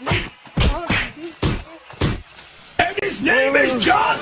And his name is John